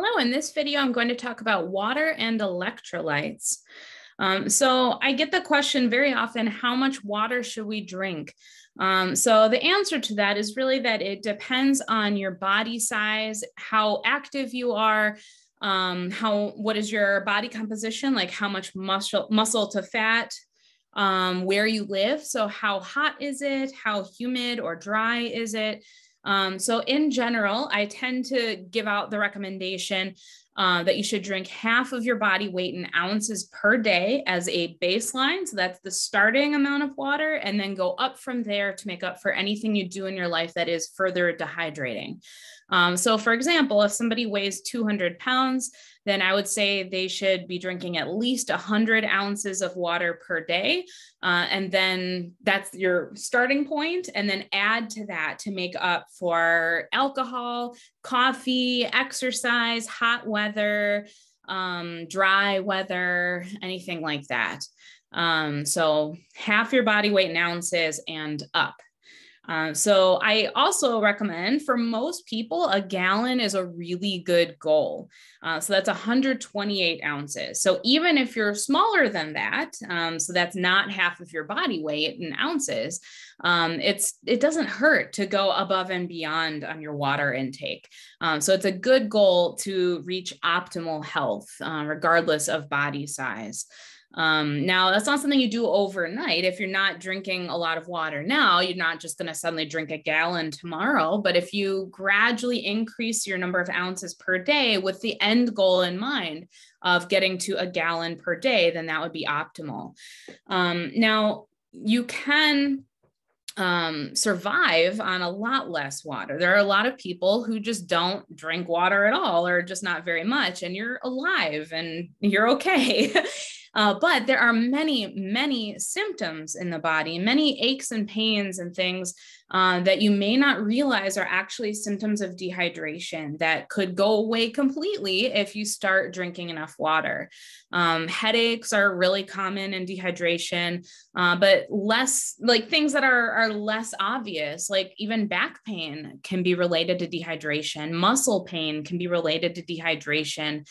Hello, in this video, I'm going to talk about water and electrolytes. Um, so I get the question very often, how much water should we drink? Um, so the answer to that is really that it depends on your body size, how active you are, um, how what is your body composition, like how much muscle muscle to fat, um, where you live. So how hot is it? How humid or dry is it? Um, so in general, I tend to give out the recommendation uh, that you should drink half of your body weight in ounces per day as a baseline. So that's the starting amount of water, and then go up from there to make up for anything you do in your life that is further dehydrating. Um, so, for example, if somebody weighs 200 pounds, then I would say they should be drinking at least 100 ounces of water per day. Uh, and then that's your starting point. and then add to that to make up for alcohol, coffee, exercise, hot weather, um, dry weather, anything like that. Um, so, half your body weight in ounces and up. Uh, so I also recommend for most people, a gallon is a really good goal. Uh, so that's 128 ounces. So even if you're smaller than that, um, so that's not half of your body weight in ounces, um, it's it doesn't hurt to go above and beyond on your water intake. Um, so it's a good goal to reach optimal health, uh, regardless of body size. Um, now, that's not something you do overnight. If you're not drinking a lot of water now, you're not just going to suddenly drink a gallon tomorrow. But if you gradually increase your number of ounces per day with the end goal in mind of getting to a gallon per day, then that would be optimal. Um, now, you can um, survive on a lot less water. There are a lot of people who just don't drink water at all or just not very much, and you're alive and you're okay. Uh, but there are many, many symptoms in the body, many aches and pains and things uh, that you may not realize are actually symptoms of dehydration that could go away completely if you start drinking enough water. Um, headaches are really common in dehydration, uh, but less like things that are, are less obvious, like even back pain can be related to dehydration, muscle pain can be related to dehydration.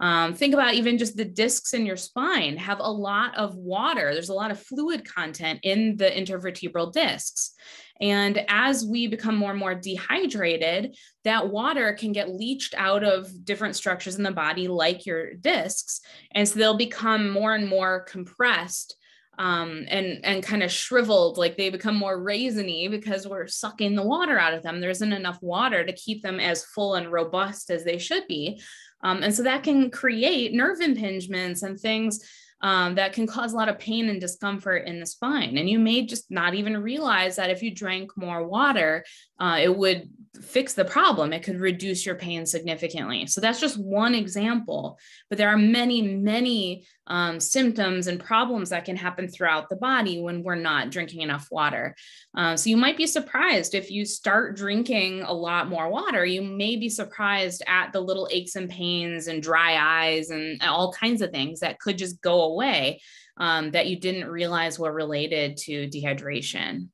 Um, think about even just the discs in your spine have a lot of water. There's a lot of fluid content in the intervertebral discs. And as we become more and more dehydrated, that water can get leached out of different structures in the body, like your discs. And so they'll become more and more compressed um, and and kind of shriveled, like they become more raisiny because we're sucking the water out of them. There isn't enough water to keep them as full and robust as they should be. Um, and so that can create nerve impingements and things um, that can cause a lot of pain and discomfort in the spine. And you may just not even realize that if you drank more water, uh, it would fix the problem. It could reduce your pain significantly. So that's just one example, but there are many, many um, symptoms and problems that can happen throughout the body when we're not drinking enough water. Uh, so you might be surprised if you start drinking a lot more water, you may be surprised at the little aches and pains and dry eyes and all kinds of things that could just go away um, that you didn't realize were related to dehydration.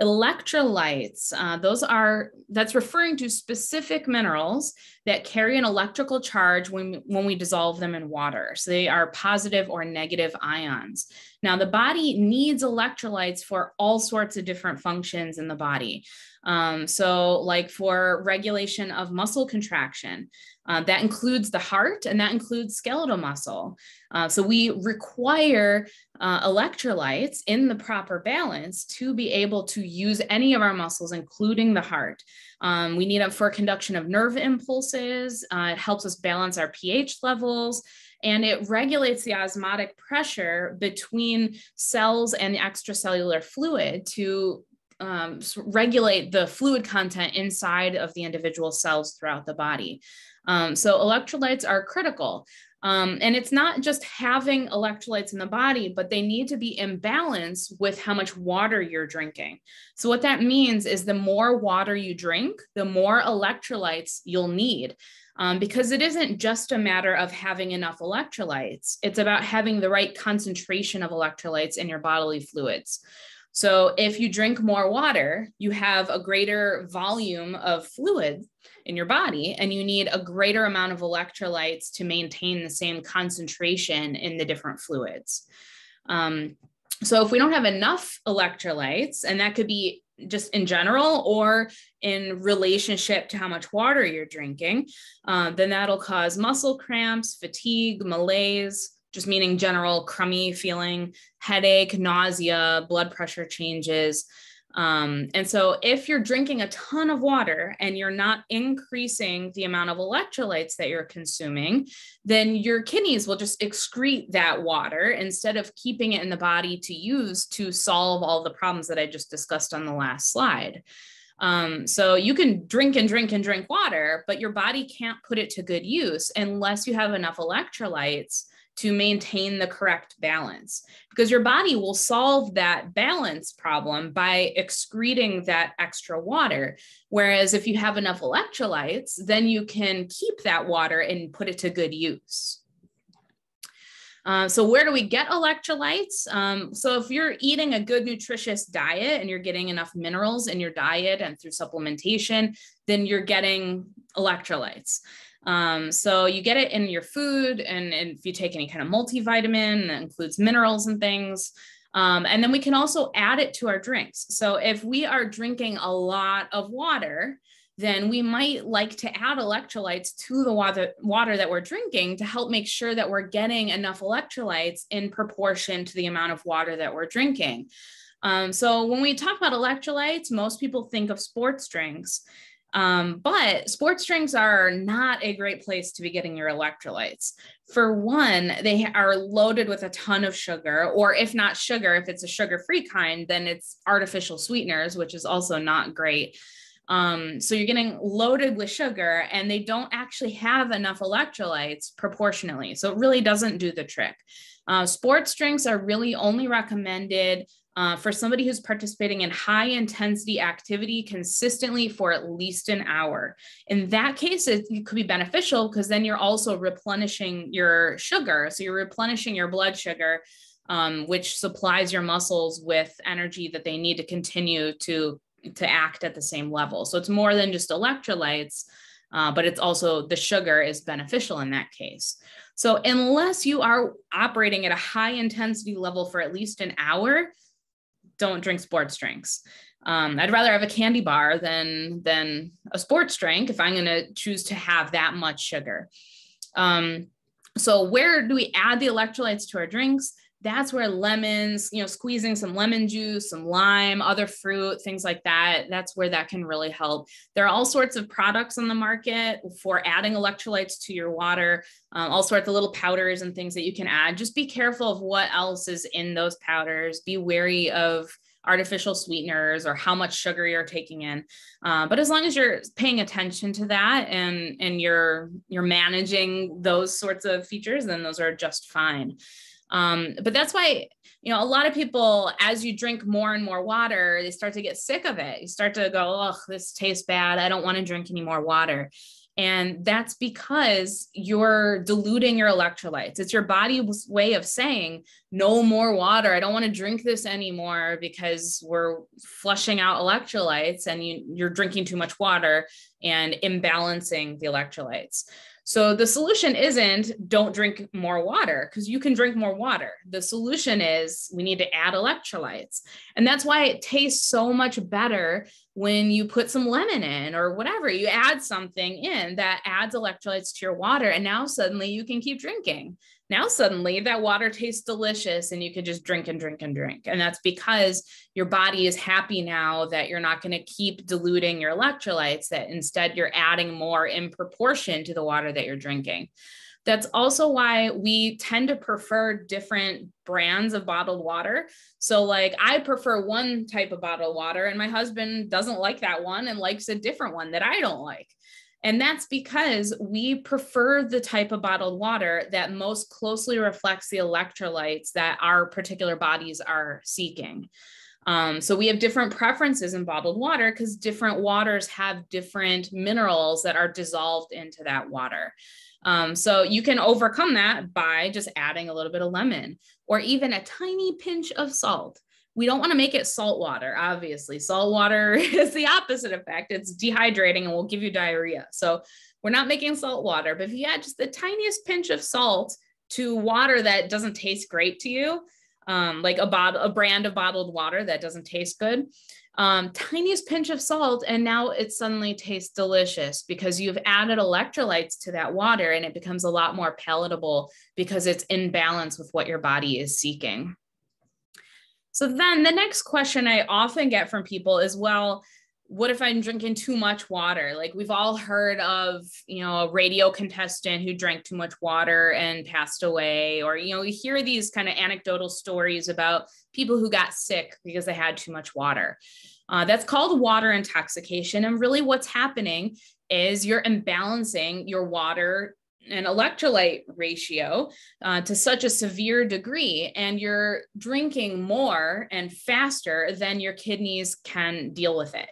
Electrolytes, uh, those are, that's referring to specific minerals that carry an electrical charge when, when we dissolve them in water. So they are positive or negative ions. Now, the body needs electrolytes for all sorts of different functions in the body. Um, so, like for regulation of muscle contraction, uh, that includes the heart and that includes skeletal muscle. Uh, so, we require uh, electrolytes in the proper balance to be able to use any of our muscles, including the heart. Um, we need them for conduction of nerve impulses. Uh, it helps us balance our pH levels and it regulates the osmotic pressure between cells and the extracellular fluid to um, regulate the fluid content inside of the individual cells throughout the body. Um, so electrolytes are critical. Um, and it's not just having electrolytes in the body, but they need to be in balance with how much water you're drinking. So, what that means is the more water you drink, the more electrolytes you'll need. Um, because it isn't just a matter of having enough electrolytes, it's about having the right concentration of electrolytes in your bodily fluids. So if you drink more water, you have a greater volume of fluid in your body and you need a greater amount of electrolytes to maintain the same concentration in the different fluids. Um, so if we don't have enough electrolytes, and that could be just in general or in relationship to how much water you're drinking, uh, then that'll cause muscle cramps, fatigue, malaise, just meaning general crummy feeling, headache, nausea, blood pressure changes. Um, and so, if you're drinking a ton of water and you're not increasing the amount of electrolytes that you're consuming, then your kidneys will just excrete that water instead of keeping it in the body to use to solve all the problems that I just discussed on the last slide. Um, so you can drink and drink and drink water, but your body can't put it to good use unless you have enough electrolytes to maintain the correct balance because your body will solve that balance problem by excreting that extra water. Whereas if you have enough electrolytes, then you can keep that water and put it to good use. Uh, so where do we get electrolytes? Um, so if you're eating a good nutritious diet and you're getting enough minerals in your diet and through supplementation, then you're getting electrolytes. Um, so you get it in your food, and, and, if you take any kind of multivitamin, that includes minerals and things. Um, and then we can also add it to our drinks. So if we are drinking a lot of water, then we might like to add electrolytes to the water, water that we're drinking to help make sure that we're getting enough electrolytes in proportion to the amount of water that we're drinking. Um, so when we talk about electrolytes, most people think of sports drinks. Um, but sports drinks are not a great place to be getting your electrolytes. For one, they are loaded with a ton of sugar, or if not sugar, if it's a sugar free kind, then it's artificial sweeteners, which is also not great. Um, so you're getting loaded with sugar, and they don't actually have enough electrolytes proportionally. So it really doesn't do the trick. Uh, sports drinks are really only recommended uh, for somebody who's participating in high intensity activity consistently for at least an hour. In that case, it, could be beneficial because then you're also replenishing your sugar. So you're replenishing your blood sugar, um, which supplies your muscles with energy that they need to continue to, to act at the same level. So it's more than just electrolytes. Uh, but it's also the sugar is beneficial in that case. So, unless you are operating at a high intensity level for at least an hour, don't drink sports drinks. Um, I'd rather have a candy bar than than a sports drink if I'm going to choose to have that much sugar. Um, so where do we add the electrolytes to our drinks? That's where lemons, you know, squeezing some lemon juice, some lime, other fruit, things like that. That's where that can really help. There are all sorts of products on the market for adding electrolytes to your water, um, all sorts of little powders and things that you can add. Just be careful of what else is in those powders. Be wary of artificial sweeteners or how much sugar you're taking in. Uh, but as long as you're paying attention to that and and you're you're managing those sorts of features, then those are just fine. Um, but that's why you know a lot of people as you drink more and more water they start to get sick of it you start to go oh this tastes bad i don't want to drink any more water and that's because you're diluting your electrolytes. It's your body's way of saying, no more water. I don't want to drink this anymore because we're flushing out electrolytes and you, you're drinking too much water and imbalancing the electrolytes. So the solution isn't don't drink more water because you can drink more water. The solution is we need to add electrolytes. And that's why it tastes so much better when you put some lemon in or whatever. You add something in that adds electrolytes to your water. And now suddenly you can keep drinking now suddenly that water tastes delicious and you can just drink and drink and drink. And that's because your body is happy now that you're not going to keep diluting your electrolytes, that instead you're adding more in proportion to the water that you're drinking. That's also why we tend to prefer different brands of bottled water. So, like, I prefer one type of bottled water, and my husband doesn't like that one and likes a different one that I don't like. And that's because we prefer the type of bottled water that most closely reflects the electrolytes that our particular bodies are seeking. Um, so we have different preferences in bottled water because different waters have different minerals that are dissolved into that water. Um, so you can overcome that by just adding a little bit of lemon or even a tiny pinch of salt we don't want to make it salt water, obviously. Salt water is the opposite effect. It's dehydrating and will give you diarrhea. So we're not making salt water, but if you add just the tiniest pinch of salt to water that doesn't taste great to you, um, like a bottle, a brand of bottled water that doesn't taste good, um, tiniest pinch of salt, and now it suddenly tastes delicious because you've added electrolytes to that water and it becomes a lot more palatable because it's in balance with what your body is seeking. So then the next question I often get from people is, well, what if I'm drinking too much water? Like we've all heard of, you know, a radio contestant who drank too much water and passed away, or, you know, we hear these kind of anecdotal stories about people who got sick because they had too much water. Uh, that's called water intoxication. And really, what's happening is you're imbalancing your water and electrolyte ratio uh, to such a severe degree, and you're drinking more and faster than your kidneys can deal with it.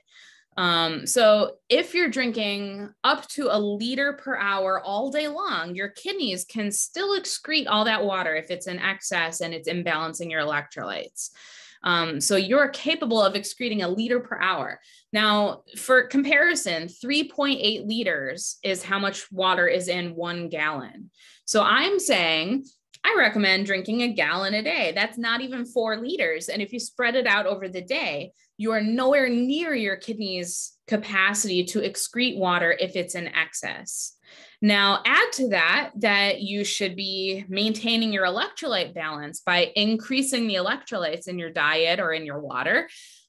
Um, so if you're drinking up to a liter per hour all day long, your kidneys can still excrete all that water if it's in excess and it's imbalancing your electrolytes. Um, so you're capable of excreting a liter per hour. Now, for comparison, 3.8 liters is how much water is in one gallon. So I'm saying I recommend drinking a gallon a day. That's not even four liters. And if you spread it out over the day, you are nowhere near your kidney's capacity to excrete water if it's in excess. Now, add to that that you should be maintaining your electrolyte balance by increasing the electrolytes in your diet or in your water.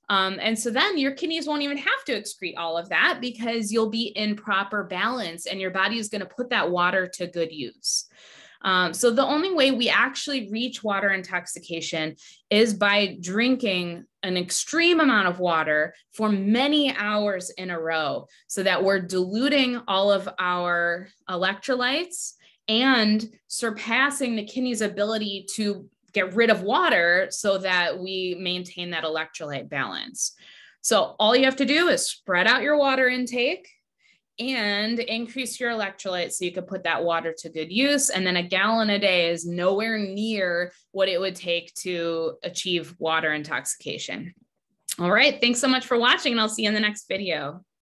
Um, and so then your kidneys won't even have to excrete all of that because you'll be in proper balance and your body is going to put that water to good use. Um, so the only way we actually reach water intoxication is by drinking an extreme amount of water for many hours in a row so that we're diluting all of our electrolytes and surpassing the kidney's ability to get rid of water so that we maintain that electrolyte balance. So all you have to do is spread out your water intake and increase your electrolytes so you could put that water to good use. And then a gallon a day is nowhere near what it would take to achieve water intoxication. All right. Thanks so much for watching, and I'll see you in the next video.